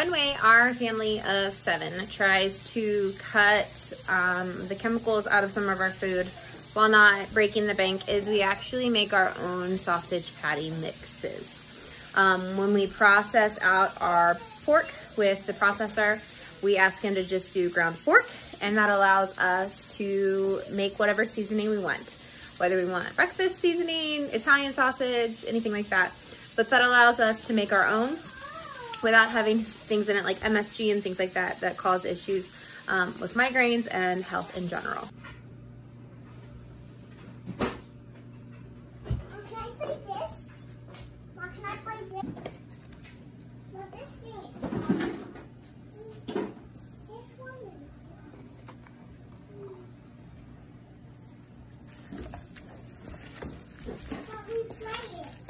One way our family of seven tries to cut um, the chemicals out of some of our food while not breaking the bank is we actually make our own sausage patty mixes. Um, when we process out our pork with the processor, we ask him to just do ground pork and that allows us to make whatever seasoning we want. Whether we want breakfast seasoning, Italian sausage, anything like that. But that allows us to make our own without having things in it like MSG and things like that that cause issues um, with migraines and health in general. Play it.